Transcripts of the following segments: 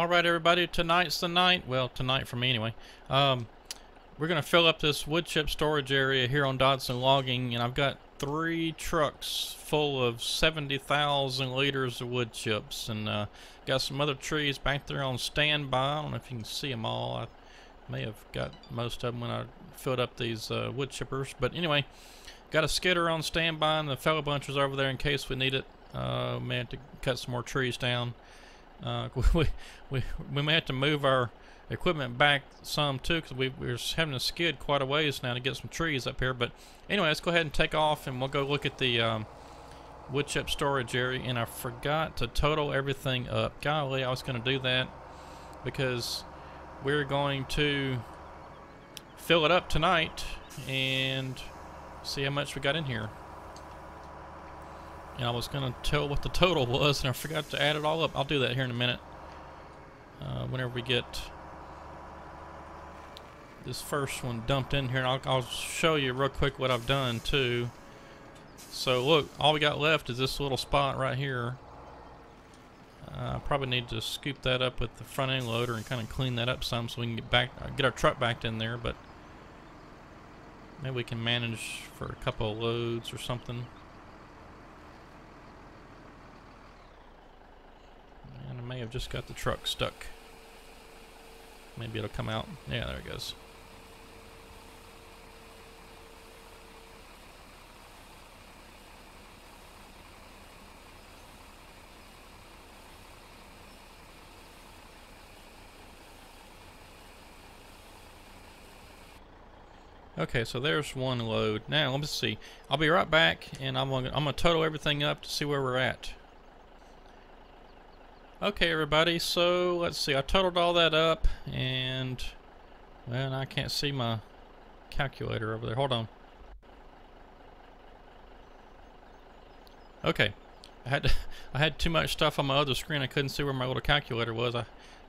All right, everybody. Tonight's the night. Well, tonight for me anyway. Um, we're gonna fill up this wood chip storage area here on Dodson Logging, and I've got three trucks full of 70,000 liters of wood chips, and uh, got some other trees back there on standby. I don't know if you can see them all. I may have got most of them when I filled up these uh, wood chippers, but anyway, got a skidder on standby, and the feller bunchers over there in case we need it. Uh, may have to cut some more trees down. Uh, we, we, we may have to move our equipment back some too because we, we're having to skid quite a ways now to get some trees up here. But anyway, let's go ahead and take off and we'll go look at the um, wood chip storage area. And I forgot to total everything up. Golly, I was going to do that because we're going to fill it up tonight and see how much we got in here. And I was going to tell what the total was, and I forgot to add it all up. I'll do that here in a minute. Uh, whenever we get this first one dumped in here, I'll, I'll show you real quick what I've done too. So look, all we got left is this little spot right here. Uh, I probably need to scoop that up with the front end loader and kind of clean that up some so we can get back, uh, get our truck backed in there. But maybe we can manage for a couple of loads or something. May have just got the truck stuck. Maybe it'll come out. Yeah, there it goes. Okay, so there's one load. Now, let me see. I'll be right back, and I'm gonna, I'm gonna total everything up to see where we're at. Okay, everybody, so let's see. I totaled all that up, and, well, I can't see my calculator over there. Hold on. Okay. I had to, I had too much stuff on my other screen. I couldn't see where my little calculator was. I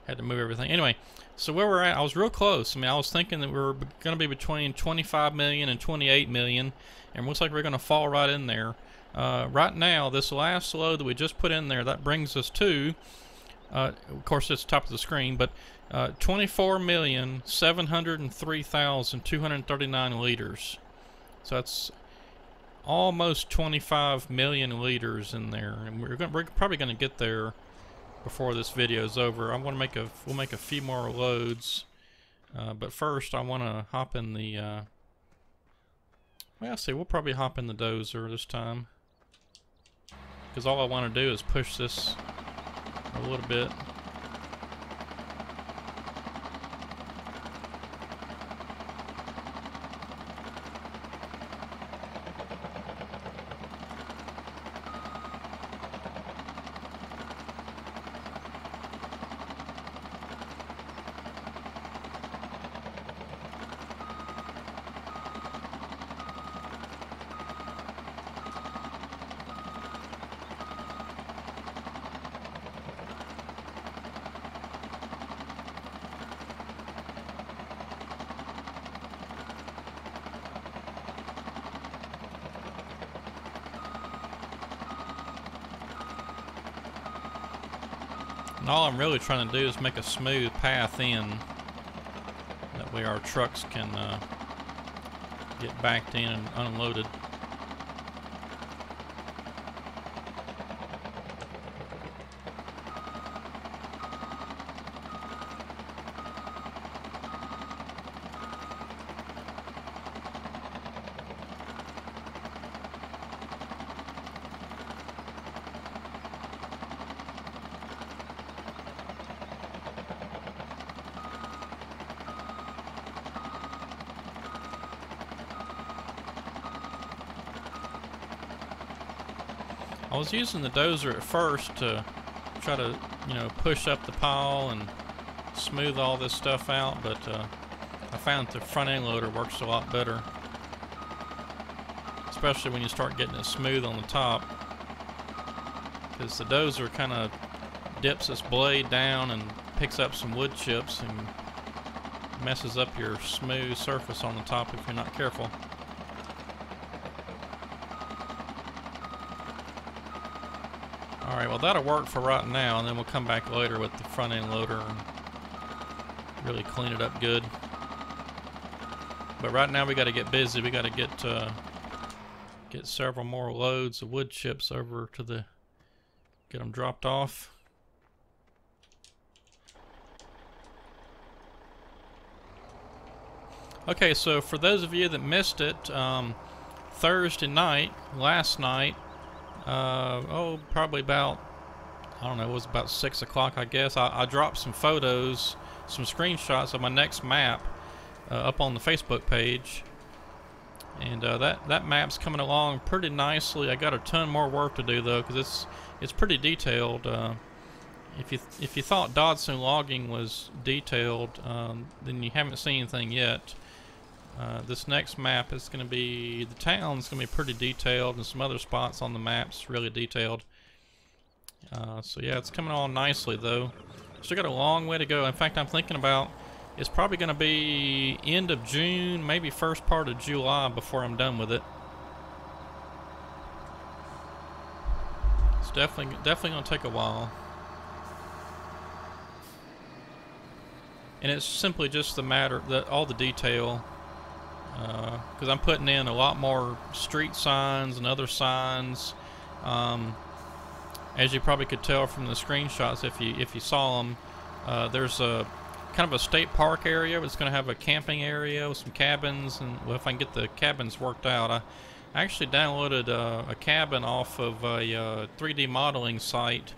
had to move everything. Anyway, so where we're at, I was real close. I mean, I was thinking that we are going to be between 25 million and 28 million, and looks like we're going to fall right in there. Uh, right now, this last load that we just put in there, that brings us to uh, of course, it's top of the screen, but uh, 24,703,239 liters. So that's almost 25 million liters in there, and we're, gonna, we're probably going to get there before this video is over. I want to make a we'll make a few more loads, uh, but first I want to hop in the. Uh, well, see, we'll probably hop in the dozer this time, because all I want to do is push this a little bit. And all I'm really trying to do is make a smooth path in. That way our trucks can uh, get backed in and unloaded. Was using the dozer at first to try to, you know, push up the pile and smooth all this stuff out, but uh, I found the front end loader works a lot better. Especially when you start getting it smooth on the top. Because the dozer kind of dips its blade down and picks up some wood chips and messes up your smooth surface on the top if you're not careful. Alright, well that'll work for right now, and then we'll come back later with the front end loader and really clean it up good. But right now we got to get busy. We got to get uh, get several more loads of wood chips over to the get them dropped off. Okay, so for those of you that missed it, um, Thursday night, last night, uh, oh, probably about, I don't know, it was about 6 o'clock, I guess. I, I, dropped some photos, some screenshots of my next map uh, up on the Facebook page. And uh, that, that map's coming along pretty nicely. I got a ton more work to do, though, because it's, it's pretty detailed. Uh, if you if you thought Dodson logging was detailed, um, then you haven't seen anything yet. Uh, this next map is going to be, the town's going to be pretty detailed and some other spots on the maps really detailed. Uh, so yeah, it's coming on nicely though. Still got a long way to go. In fact, I'm thinking about, it's probably going to be end of June, maybe first part of July before I'm done with it. It's definitely, definitely going to take a while. And it's simply just the matter that all the detail because uh, I'm putting in a lot more street signs and other signs. Um, as you probably could tell from the screenshots, if you if you saw them, uh, there's a kind of a state park area. It's going to have a camping area with some cabins, and well, if I can get the cabins worked out, I actually downloaded uh, a cabin off of a 3D uh, modeling site.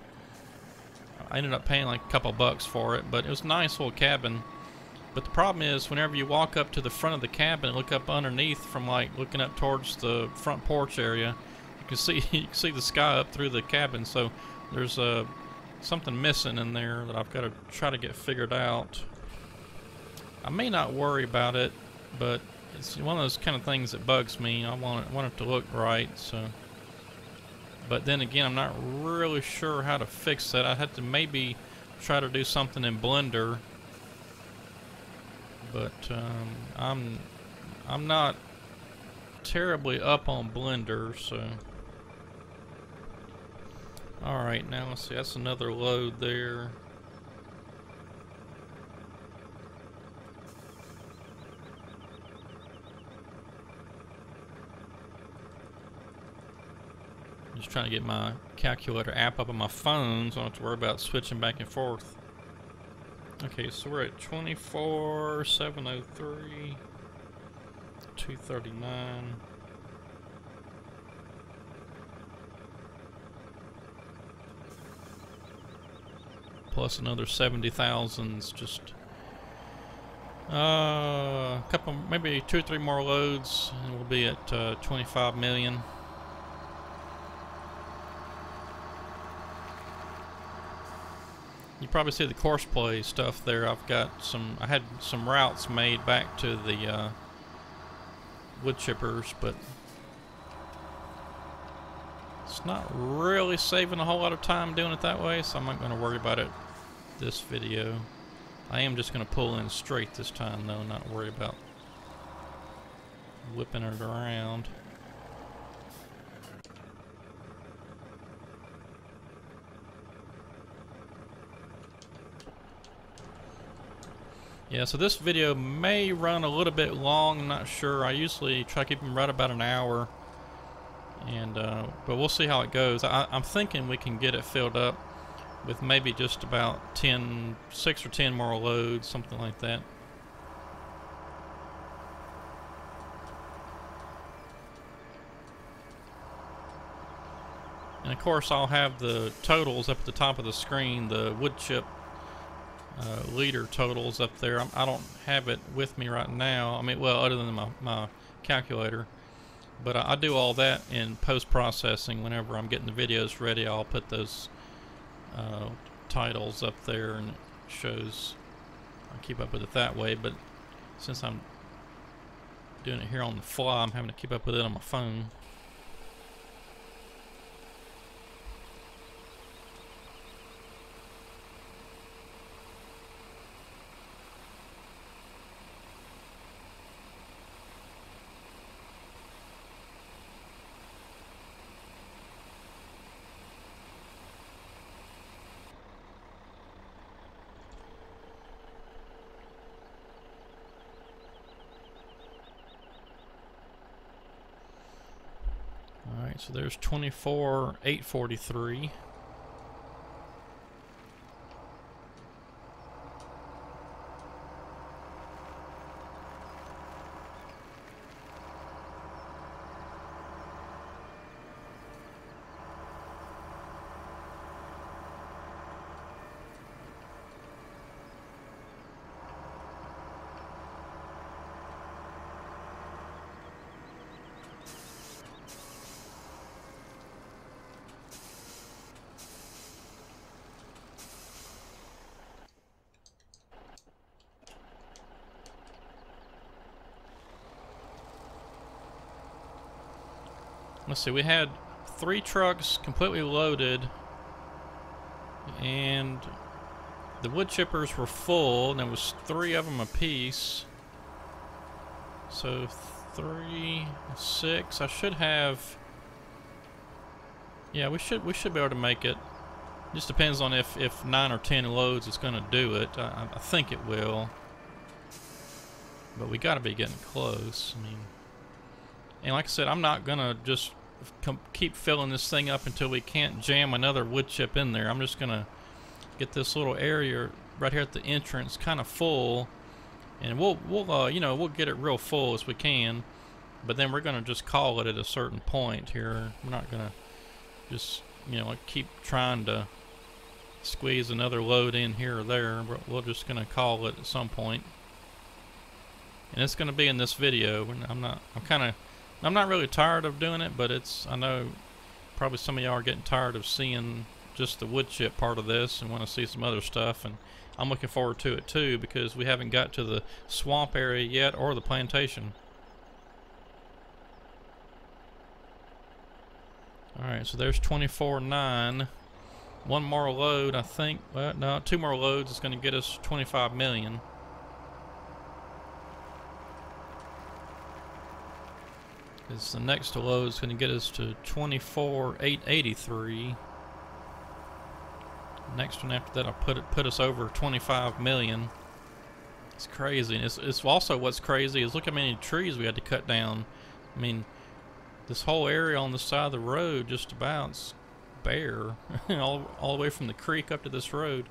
I ended up paying like a couple bucks for it, but it was a nice little cabin. But the problem is, whenever you walk up to the front of the cabin and look up underneath from like looking up towards the front porch area, can see you can see the sky up through the cabin. So there's uh, something missing in there that I've got to try to get figured out. I may not worry about it, but it's one of those kind of things that bugs me. I want it, want it to look right, so. But then again, I'm not really sure how to fix that. I had to maybe try to do something in Blender but um, I'm I'm not terribly up on Blender, so. Alright, now let's see, that's another load there. Just trying to get my calculator app up on my phone so I don't have to worry about switching back and forth. Okay, so we're at 24, 703, 239. Plus another 70,000's just uh, a couple, maybe two or three more loads, and we'll be at uh, 25 million. you probably see the courseplay stuff there. I've got some, I had some routes made back to the uh, wood chippers, but it's not really saving a whole lot of time doing it that way, so I'm not going to worry about it this video. I am just going to pull in straight this time, though, not worry about whipping it around. Yeah, so this video may run a little bit long, not sure. I usually try to keep them right about an hour. And, uh, but we'll see how it goes. I, I'm thinking we can get it filled up with maybe just about 10, 6 or 10 more loads, something like that. And of course I'll have the totals up at the top of the screen, the wood chip uh, totals up there. I'm, I do not have it with me right now. I mean, well, other than my, my calculator. But I, I do all that in post-processing. Whenever I'm getting the videos ready, I'll put those uh, titles up there and it shows. I keep up with it that way. But since I'm doing it here on the fly, I'm having to keep up with it on my phone. So there's 24, 843. Let's see, we had three trucks completely loaded and the wood chippers were full and there was three of them a piece so three six I should have yeah we should we should be able to make it. Just depends on if if nine or ten loads is going to do it. I, I think it will. But we got to be getting close I mean. And like I said, I'm not going to just keep filling this thing up until we can't jam another wood chip in there. I'm just going to get this little area right here at the entrance kind of full. And we'll, we'll uh, you know, we'll get it real full as we can. But then we're going to just call it at a certain point here. We're not going to just, you know, keep trying to squeeze another load in here or there. We're just going to call it at some point. And it's going to be in this video. I'm not, I'm kind of I'm not really tired of doing it, but it's I know probably some of y'all are getting tired of seeing just the wood chip part of this and want to see some other stuff and I'm looking forward to it too because we haven't got to the swamp area yet or the plantation. Alright, so there's 24.9. One more load, I think. Well, no, two more loads is going to get us 25 million. Because the next low is going to get us to 24,883. Next one after that, I'll put it put us over 25 million. It's crazy. It's, it's also what's crazy is look how many trees we had to cut down. I mean, this whole area on the side of the road just about's bare, all all the way from the creek up to this road.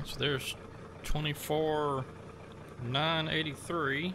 Alright, so there's 24, 983.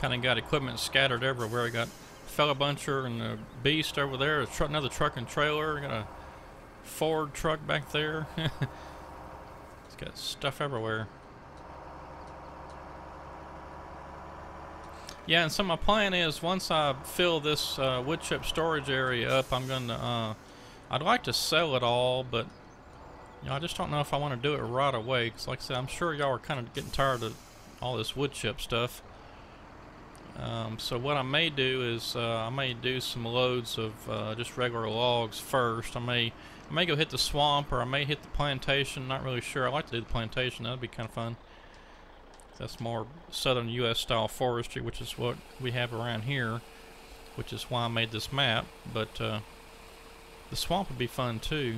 Kind of got equipment scattered everywhere. We got feller buncher and a beast over there, another truck and trailer, got a Ford truck back there. it's got stuff everywhere. Yeah, and so my plan is once I fill this uh, wood chip storage area up, I'm going to, uh, I'd like to sell it all, but you know, I just don't know if I want to do it right away. Because like I said, I'm sure y'all are kind of getting tired of all this wood chip stuff. Um, so what I may do is uh, I may do some loads of uh, just regular logs first. I may I may go hit the swamp or I may hit the plantation. Not really sure. I like to do the plantation. That'd be kind of fun. That's more southern U.S. style forestry, which is what we have around here, which is why I made this map. But uh, the swamp would be fun too.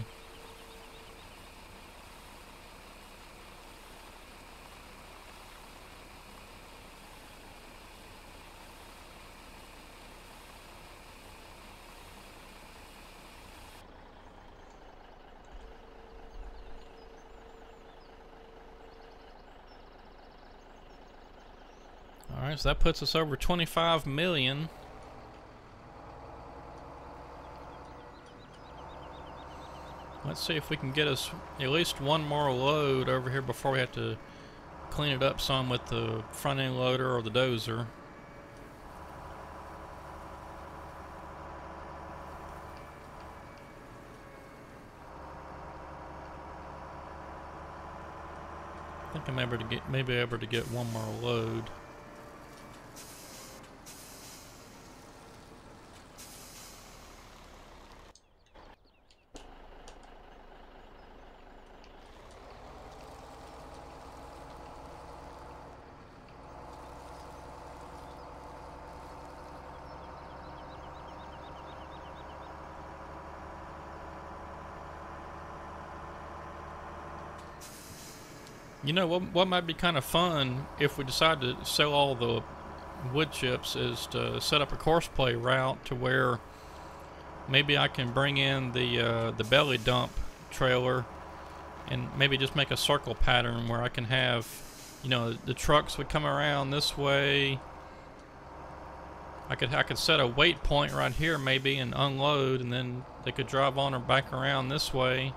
So that puts us over 25 million. Let's see if we can get us at least one more load over here before we have to clean it up some with the front end loader or the dozer. I think I'm able to get maybe able to get one more load. You know what? What might be kind of fun if we decide to sell all the wood chips is to set up a courseplay route to where maybe I can bring in the uh, the belly dump trailer and maybe just make a circle pattern where I can have, you know, the trucks would come around this way. I could I could set a waypoint right here maybe and unload, and then they could drive on or back around this way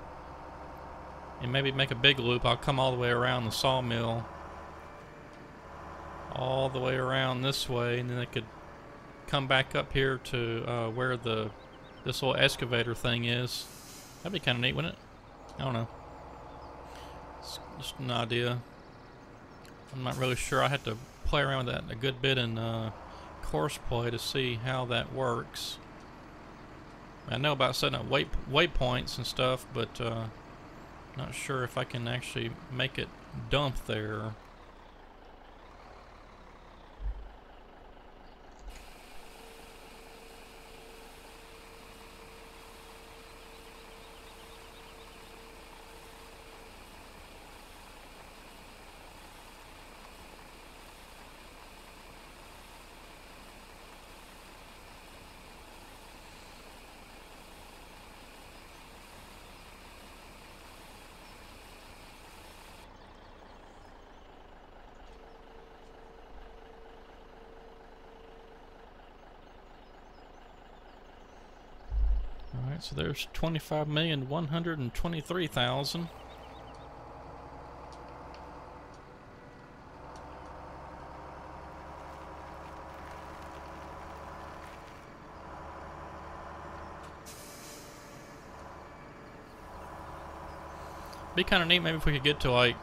and maybe make a big loop. I'll come all the way around the sawmill all the way around this way and then they could come back up here to uh, where the this little excavator thing is. That'd be kind of neat, wouldn't it? I don't know. It's just an idea. I'm not really sure. I had to play around with that a good bit in uh, courseplay to see how that works. I know about setting up waypoints and stuff, but uh, not sure if I can actually make it dump there. Alright, so there's 25,123,000. Be kind of neat maybe if we could get to like,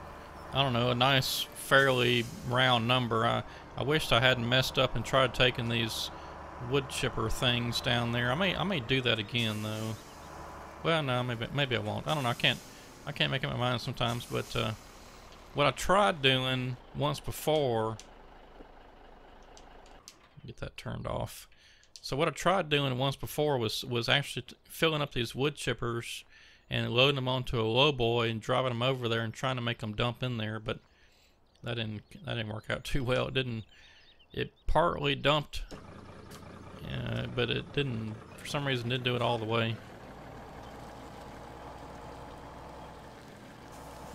I don't know, a nice fairly round number. I, I wished I hadn't messed up and tried taking these wood chipper things down there. I may I may do that again though. Well, no, maybe maybe I won't. I don't know. I can't I can't make up my mind sometimes. But uh, what I tried doing once before, get that turned off. So what I tried doing once before was was actually filling up these wood chippers and loading them onto a lowboy and driving them over there and trying to make them dump in there. But that didn't that didn't work out too well. It didn't. It partly dumped yeah, but it didn't, for some reason, didn't do it all the way.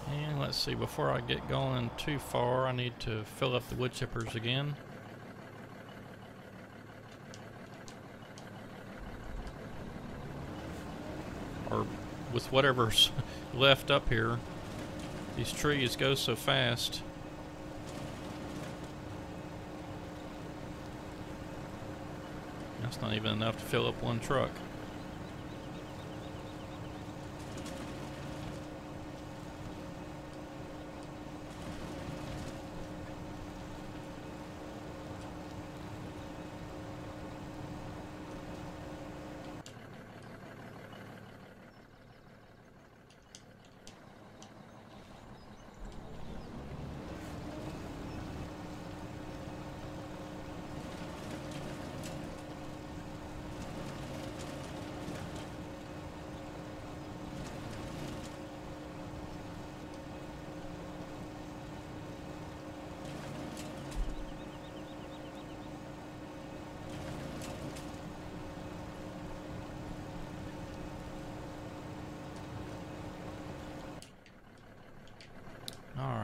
And let's see, before I get going too far, I need to fill up the wood chippers again. Or with whatever's left up here. These trees go so fast. That's not even enough to fill up one truck.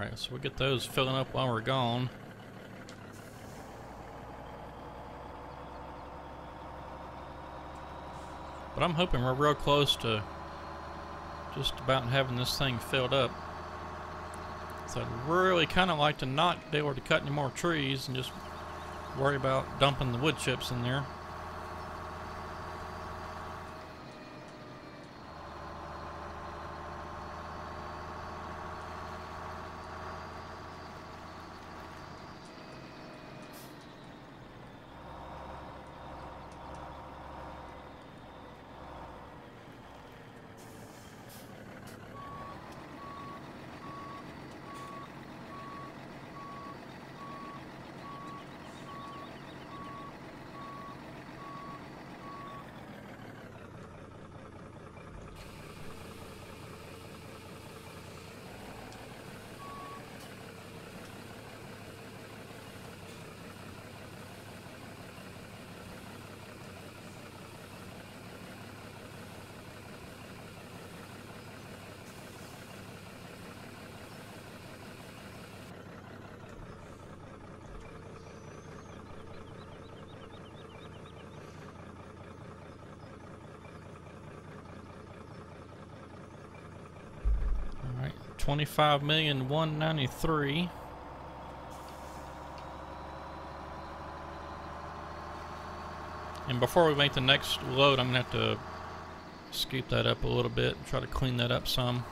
Alright, so we'll get those filling up while we're gone. But I'm hoping we're real close to just about having this thing filled up. So I'd really kind of like to not be able to cut any more trees and just worry about dumping the wood chips in there. Alright, twenty-five million one ninety-three. And before we make the next load, I'm gonna have to scoop that up a little bit and try to clean that up some.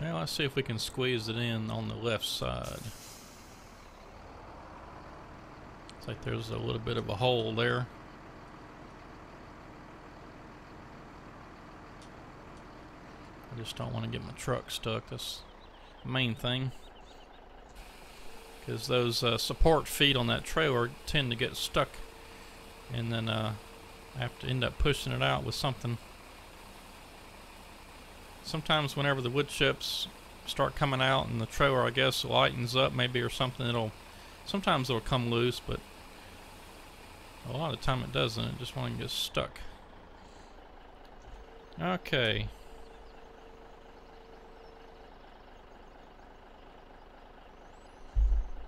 Well, let's see if we can squeeze it in on the left side. Looks like there's a little bit of a hole there. I just don't want to get my truck stuck. That's the main thing. Because those uh, support feet on that trailer tend to get stuck. And then uh, I have to end up pushing it out with something sometimes whenever the wood chips start coming out and the trailer I guess lightens up maybe or something it'll sometimes it'll come loose but a lot of time it doesn't it just want to get stuck okay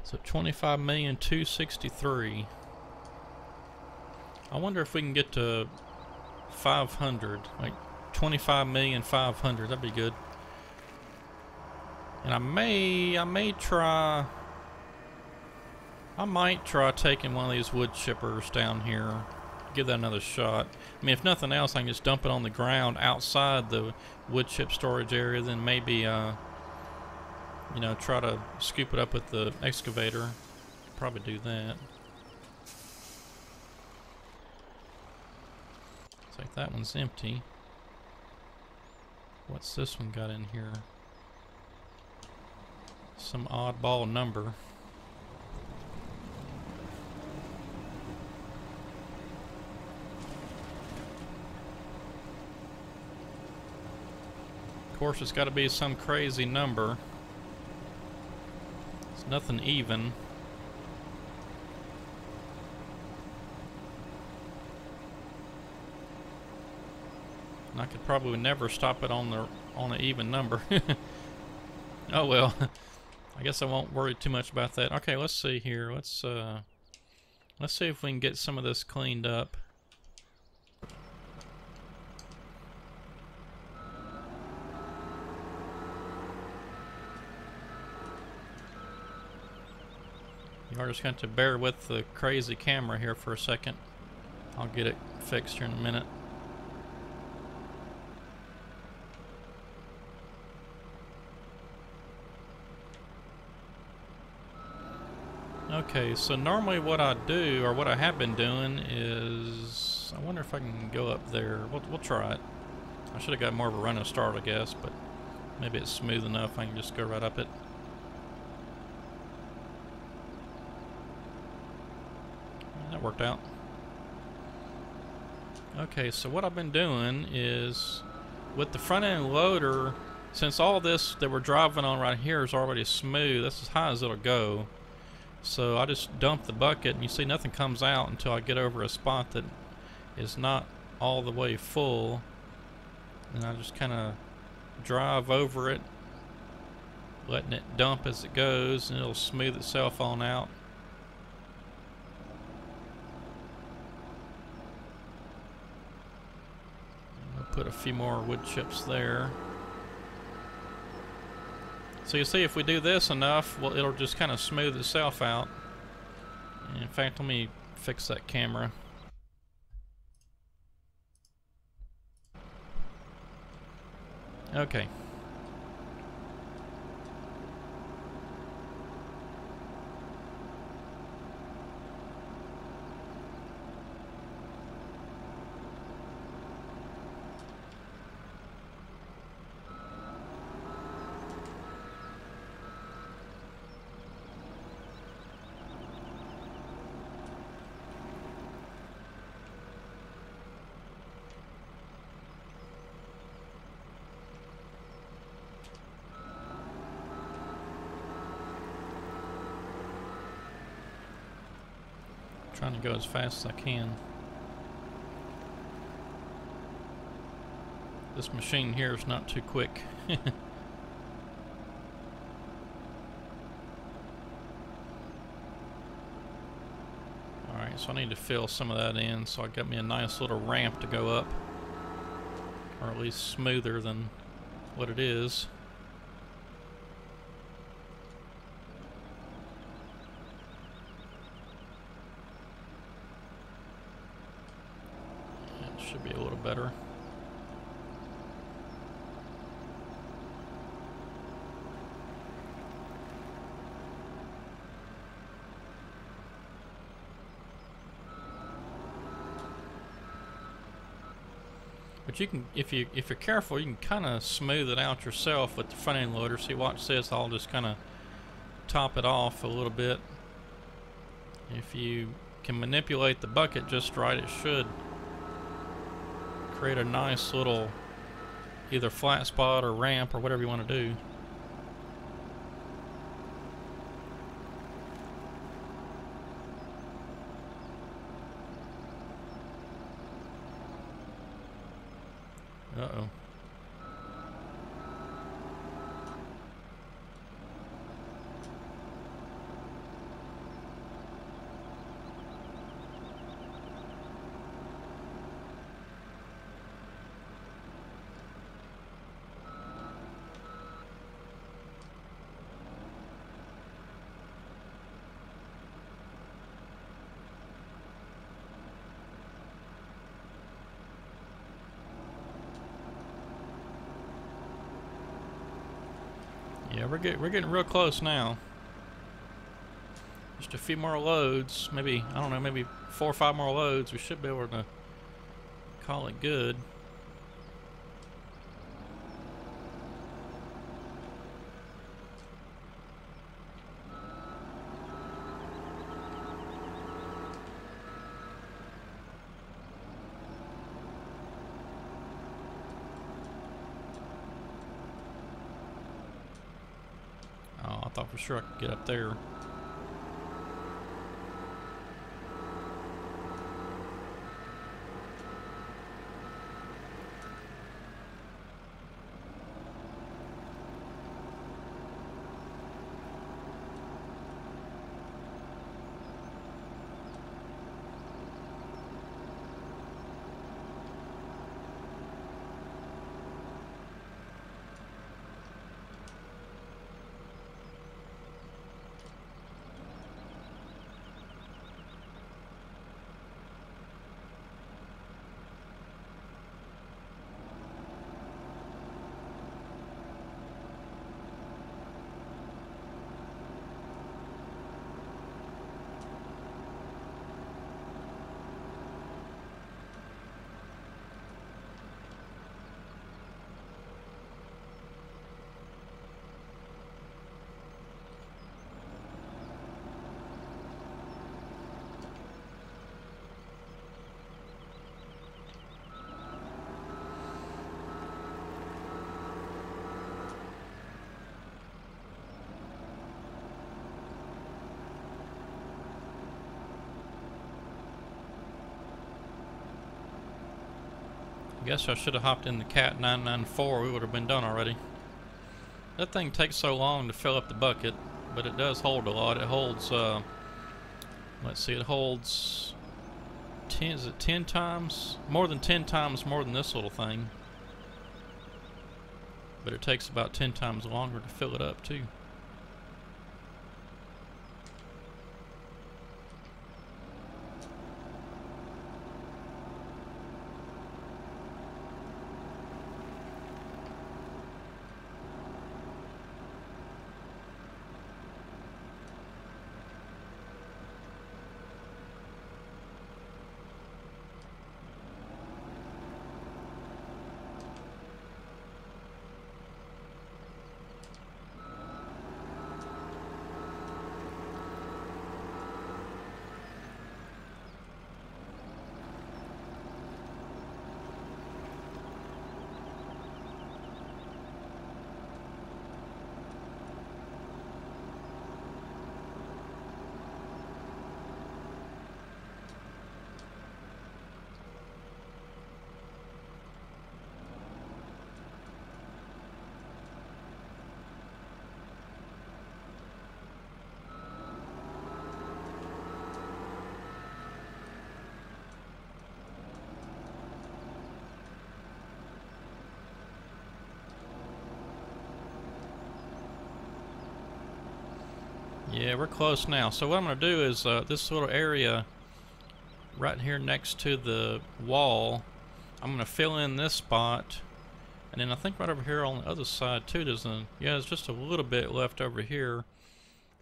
so 25 million 263 I wonder if we can get to 500 like Twenty-five million five hundred. That'd be good. And I may, I may try. I might try taking one of these wood chippers down here give that another shot. I mean, if nothing else, I can just dump it on the ground outside the wood chip storage area. Then maybe, uh, you know, try to scoop it up with the excavator. Probably do that. Looks like that one's empty. What's this one got in here? Some oddball number. Of course, it's got to be some crazy number. It's nothing even. I could probably never stop it on the on an even number. oh well. I guess I won't worry too much about that. Okay, let's see here. Let's uh let's see if we can get some of this cleaned up. You are just going to bear with the crazy camera here for a second. I'll get it fixed here in a minute. Okay, so normally what I do, or what I have been doing, is... I wonder if I can go up there. We'll, we'll try it. I should have got more of a running start, I guess, but maybe it's smooth enough I can just go right up it. that worked out. Okay, so what I've been doing is with the front end loader, since all this that we're driving on right here is already smooth, that's as high as it'll go. So I just dump the bucket and you see nothing comes out until I get over a spot that is not all the way full. And I just kind of drive over it, letting it dump as it goes and it'll smooth itself on out. I'll put a few more wood chips there. So you see if we do this enough, well it'll just kind of smooth itself out. In fact, let me fix that camera. Okay. Trying to go as fast as I can. This machine here is not too quick. Alright, so I need to fill some of that in so I got me a nice little ramp to go up. Or at least smoother than what it is. should be a little better. But you can, if you if you're careful, you can kind of smooth it out yourself with the front end loader. See, watch this. I'll just kind of top it off a little bit. If you can manipulate the bucket just right, it should create a nice little either flat spot or ramp or whatever you want to do. Yeah, we're getting we're getting real close now. Just a few more loads, maybe I don't know, maybe four or five more loads. We should be able to call it good. Sure I could get up there. Guess I should have hopped in the Cat 994. We would have been done already. That thing takes so long to fill up the bucket, but it does hold a lot. It holds, uh, let's see, it holds 10, is it 10 times? More than 10 times more than this little thing. But it takes about 10 times longer to fill it up too. Yeah, we're close now. So what I'm going to do is uh, this little area right here next to the wall, I'm going to fill in this spot. And then I think right over here on the other side too, there's a, yeah, there's just a little bit left over here.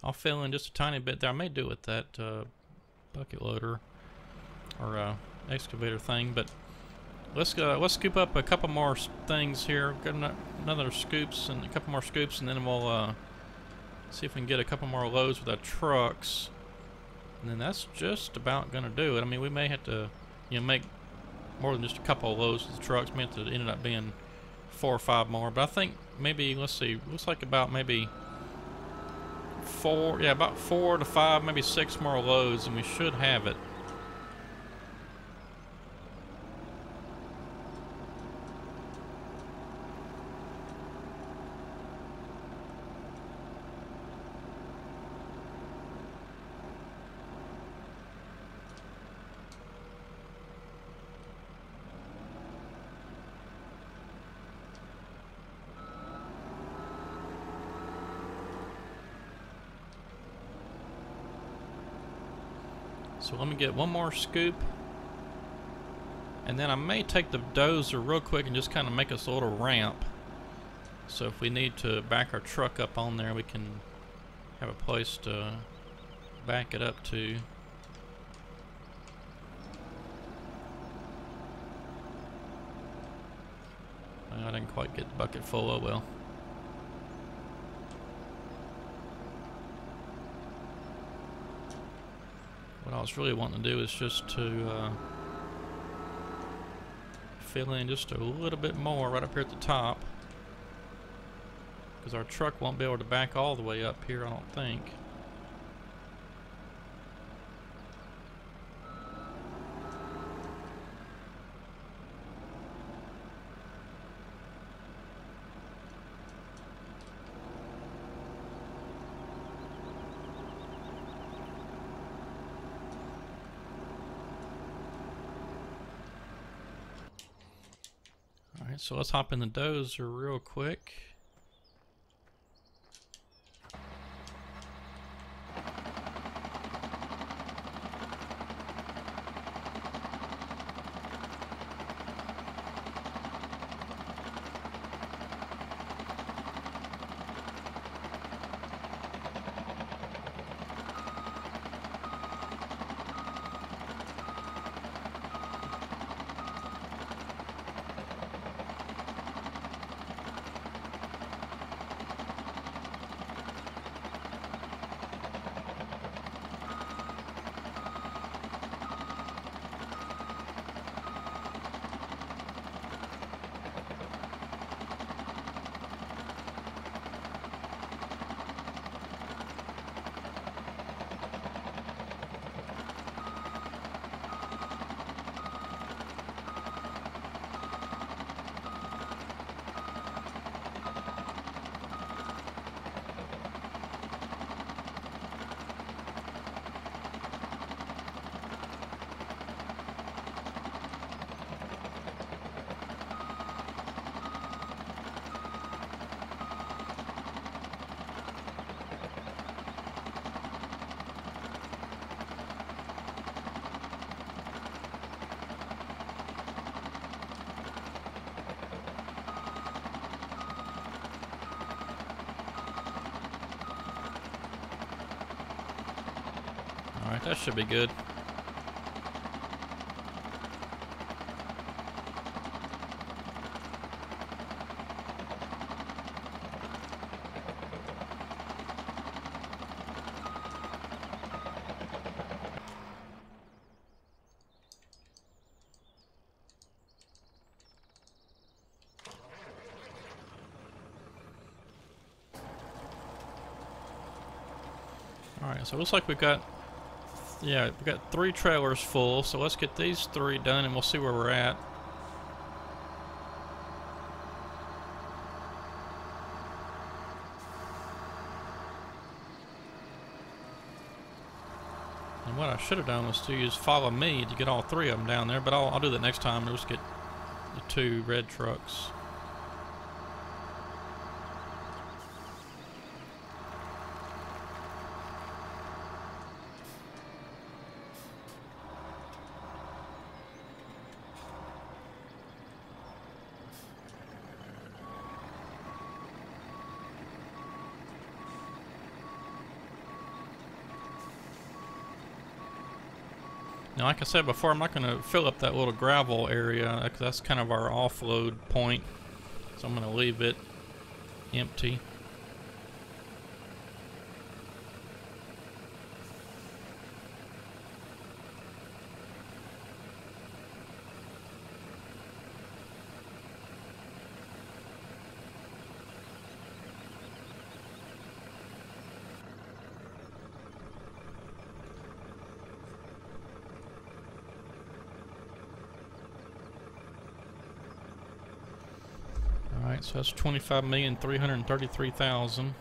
I'll fill in just a tiny bit there. I may do it with that uh, bucket loader or uh, excavator thing, but let's go. Let's scoop up a couple more things here. Get another scoops and a couple more scoops, and then we'll uh, See if we can get a couple more loads with our trucks. And then that's just about going to do it. I mean, we may have to, you know, make more than just a couple of loads with the trucks. Meant to end up being four or five more. But I think maybe, let's see, looks like about maybe four, yeah, about four to five, maybe six more loads, and we should have it. So let me get one more scoop. And then I may take the dozer real quick and just kind of make us a little ramp. So if we need to back our truck up on there, we can have a place to back it up to. I didn't quite get the bucket full, oh well. I was really wanting to do is just to uh, fill in just a little bit more right up here at the top. Because our truck won't be able to back all the way up here, I don't think. Alright, so let's hop in the dozer real quick. That should be good. Alright, so it looks like we've got yeah, we've got three trailers full, so let's get these three done and we'll see where we're at. And what I should have done was to use follow me to get all three of them down there, but I'll, I'll do that next time. I'll just get the two red trucks. Now, like I said before, I'm not going to fill up that little gravel area. That's kind of our offload point. So I'm going to leave it empty. Alright, so that's twenty-five million three hundred thirty-three thousand.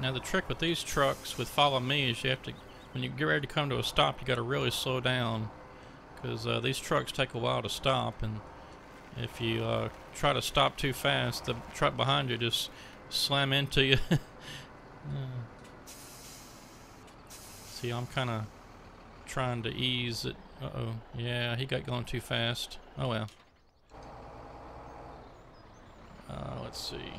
Now the trick with these trucks with follow me is you have to, when you get ready to come to a stop, you got to really slow down because uh, these trucks take a while to stop and if you uh, try to stop too fast, the truck behind you just slam into you. uh. See, I'm kind of trying to ease it. Uh-oh. Yeah, he got going too fast. Oh well. Uh, let's see.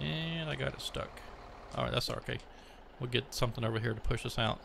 And I got it stuck. Alright, that's okay. We'll get something over here to push us out.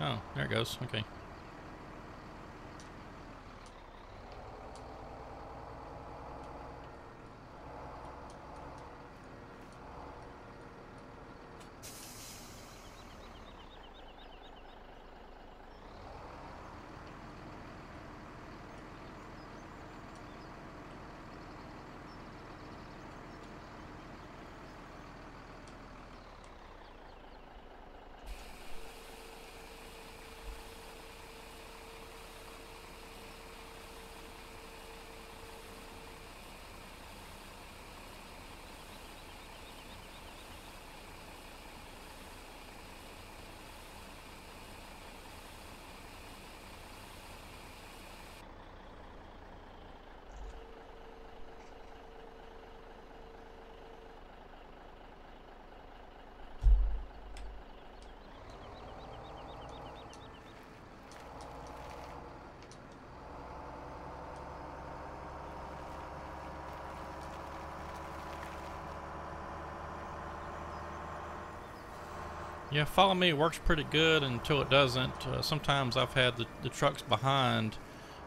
Oh, there it goes. Okay. Yeah, follow me works pretty good until it doesn't. Uh, sometimes I've had the, the trucks behind.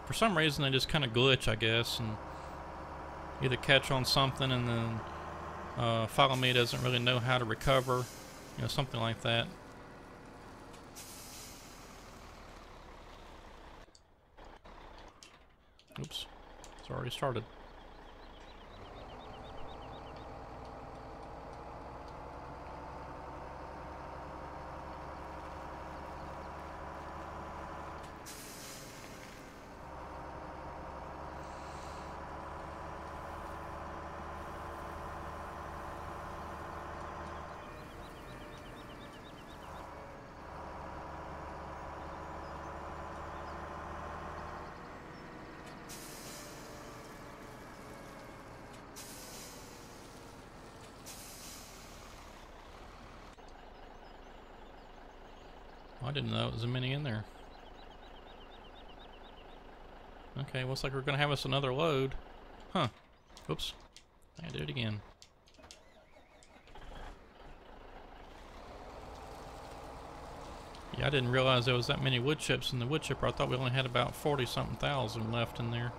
For some reason, they just kind of glitch, I guess, and either catch on something and then uh, follow me doesn't really know how to recover, you know, something like that. Oops, it's already started. I didn't know it was a mini in there. Okay, looks like we're gonna have us another load. Huh. Oops. I did it again. Yeah, I didn't realize there was that many wood chips in the wood chipper. I thought we only had about 40 something thousand left in there.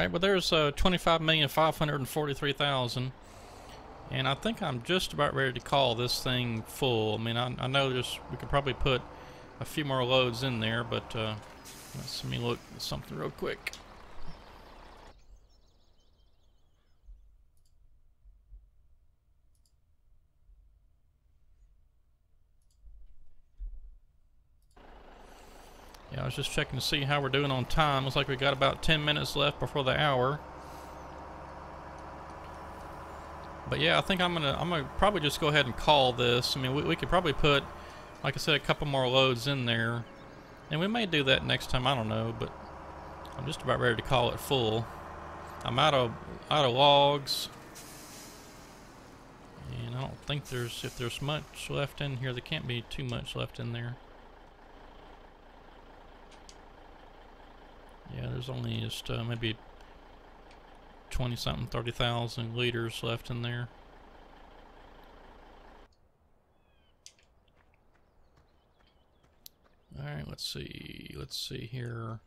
Right, well there's uh, 25,543,000. And I think I'm just about ready to call this thing full. I mean, I, I know there's, we could probably put a few more loads in there, but uh, let's let me look at something real quick. Was just checking to see how we're doing on time. Looks like we got about 10 minutes left before the hour. But yeah, I think I'm gonna I'm gonna probably just go ahead and call this. I mean, we, we could probably put, like I said, a couple more loads in there, and we may do that next time. I don't know, but I'm just about ready to call it full. I'm out of out of logs, and I don't think there's if there's much left in here. There can't be too much left in there. Yeah, there's only just uh, maybe 20 something, 30,000 liters left in there. Alright, let's see. Let's see here.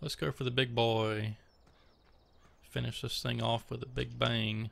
Let's go for the big boy. Finish this thing off with a big bang.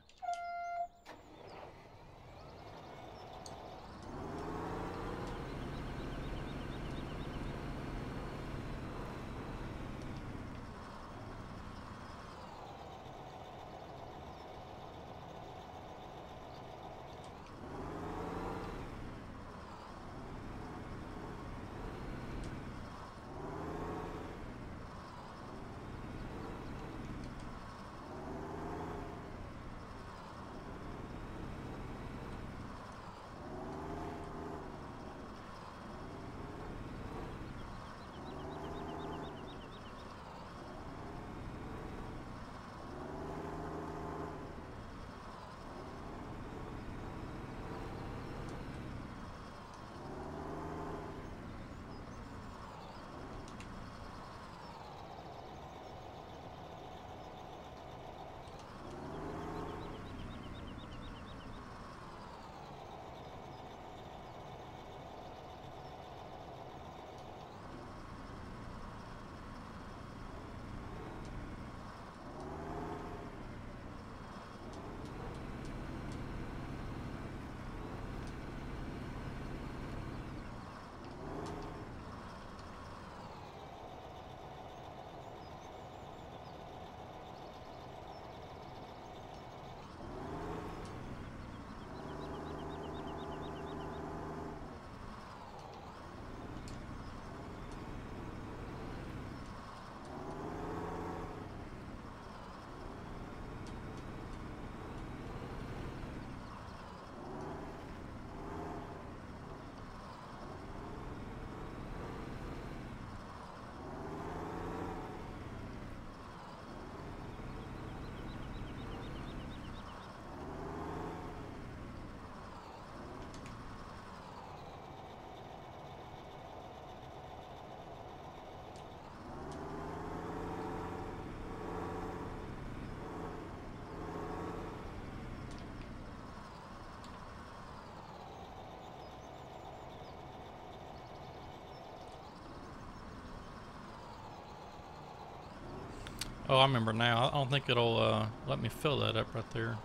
Oh, I remember now. I don't think it'll uh, let me fill that up right there.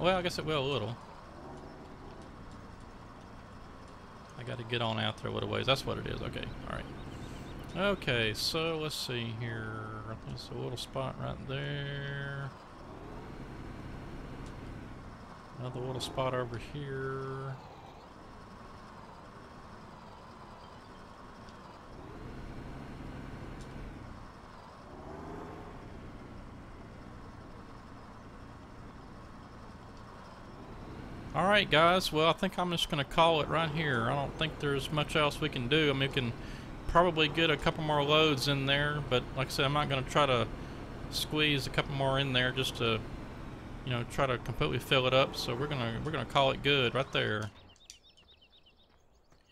Well, I guess it will a little. I got to get on out there a little ways. That's what it is. Okay, all right. Okay, so let's see here. There's a little spot right there. Another little spot over here. Guys, well I think I'm just going to call it right here. I don't think there's much else we can do. I mean we can probably get a couple more loads in there, but like I said, I'm not going to try to squeeze a couple more in there just to, you know, try to completely fill it up. So we're gonna we're gonna call it good right there.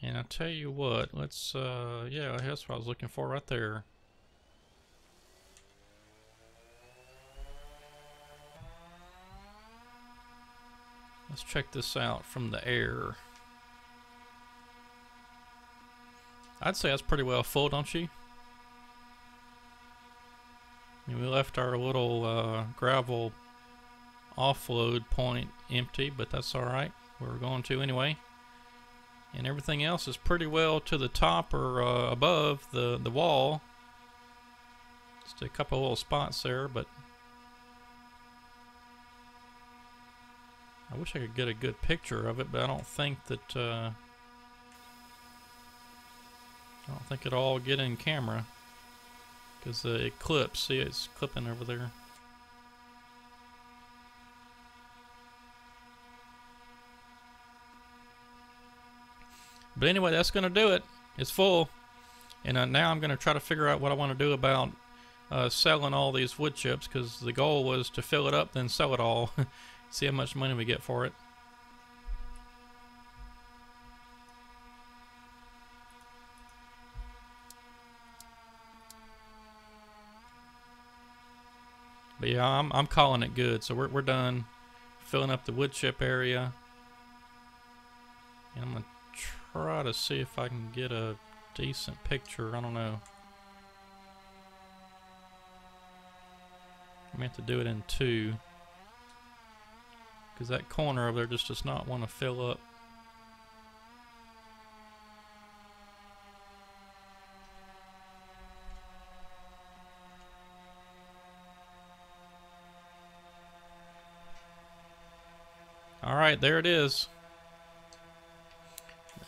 And I tell you what, let's uh, yeah, that's what I was looking for right there. Let's check this out from the air. I'd say that's pretty well full, don't you? We left our little uh, gravel offload point empty, but that's alright. We're going to anyway. And everything else is pretty well to the top or uh, above the, the wall. Just a couple little spots there, but Wish I could get a good picture of it, but I don't think that uh, I don't think it'll all get in camera because uh, it clips. See, it's clipping over there. But anyway, that's going to do it. It's full. And uh, now I'm going to try to figure out what I want to do about uh, selling all these wood chips because the goal was to fill it up, then sell it all. See how much money we get for it. But yeah, I'm, I'm calling it good. So we're, we're done filling up the wood chip area. And I'm going to try to see if I can get a decent picture. I don't know. I may have to do it in two. Because that corner over there just does not want to fill up. Alright, there it is.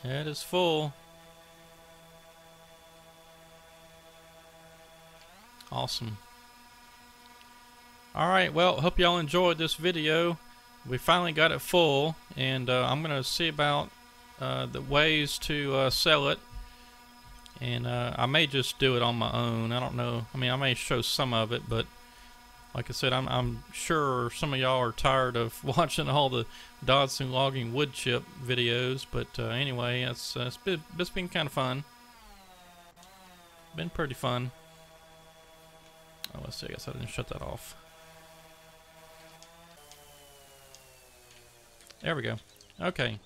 It is full. Awesome. Alright, well, hope y'all enjoyed this video. We finally got it full, and uh, I'm going to see about uh, the ways to uh, sell it. And uh, I may just do it on my own. I don't know. I mean, I may show some of it, but like I said, I'm, I'm sure some of y'all are tired of watching all the Dodson logging wood chip videos, but uh, anyway, it's, uh, it's, been, it's been kind of fun. Been pretty fun. Oh, let's see, I guess I didn't shut that off. There we go. Okay.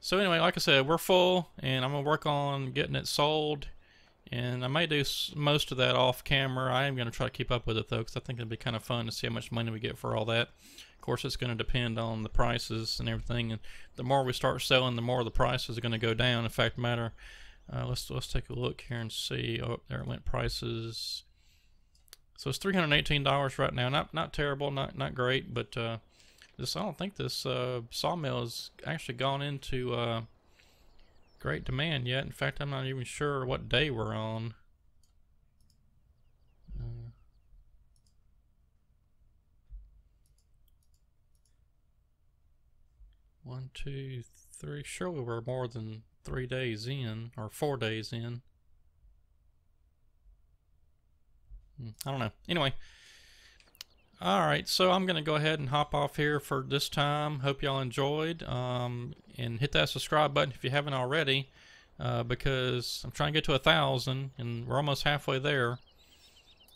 So anyway, like I said, we're full, and I'm going to work on getting it sold and I may do most of that off camera. I am going to try to keep up with it though, because I think it'd be kind of fun to see how much money we get for all that. Of course, it's going to depend on the prices and everything. And the more we start selling, the more the prices are going to go down. In fact, matter. Uh, let's let's take a look here and see. Oh, there it went. Prices. So it's three hundred eighteen dollars right now. Not not terrible. Not not great, but uh, this I don't think this uh, sawmill has actually gone into uh, great demand yet. In fact, I'm not even sure what day we're on. Uh, one, two, three. Surely we're more than three days in, or four days in. Hmm, I don't know. Anyway, Alright, so I'm going to go ahead and hop off here for this time. Hope y'all enjoyed. Um, and hit that subscribe button if you haven't already. Uh, because I'm trying to get to a thousand and we're almost halfway there.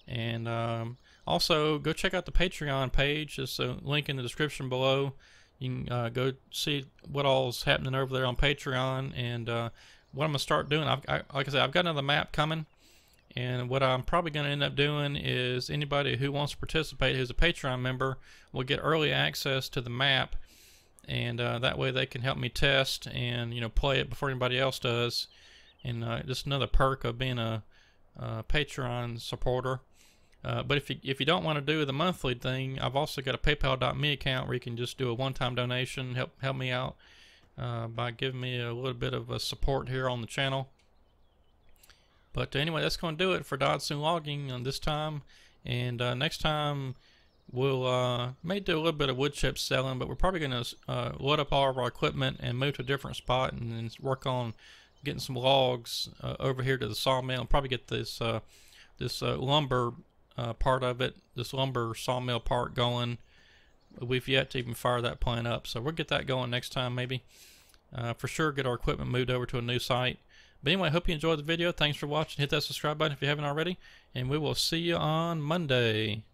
And um, also, go check out the Patreon page. There's a link in the description below. You can uh, go see what all's happening over there on Patreon. And uh, what I'm going to start doing, I've, I, like I said, I've got another map coming. And what I'm probably going to end up doing is anybody who wants to participate who's a Patreon member will get early access to the map. And uh, that way they can help me test and, you know, play it before anybody else does. And uh, just another perk of being a, a Patreon supporter. Uh, but if you if you don't want to do the monthly thing, I've also got a PayPal.me account where you can just do a one-time donation, help help me out uh, by giving me a little bit of a support here on the channel. But anyway, that's going to do it for Dodson Logging on this time. And uh, next time, we'll uh, may do a little bit of wood chip selling, but we're probably going to uh, load up all of our equipment and move to a different spot and then work on getting some logs uh, over here to the sawmill and probably get this uh, this uh, lumber uh, part of it, this lumber sawmill part going. We've yet to even fire that plant up, so we'll get that going next time maybe. for sure, get our equipment moved over to a new site. But anyway, I hope you enjoyed the video. Thanks for watching. Hit that subscribe button if you haven't already. And we will see you on Monday.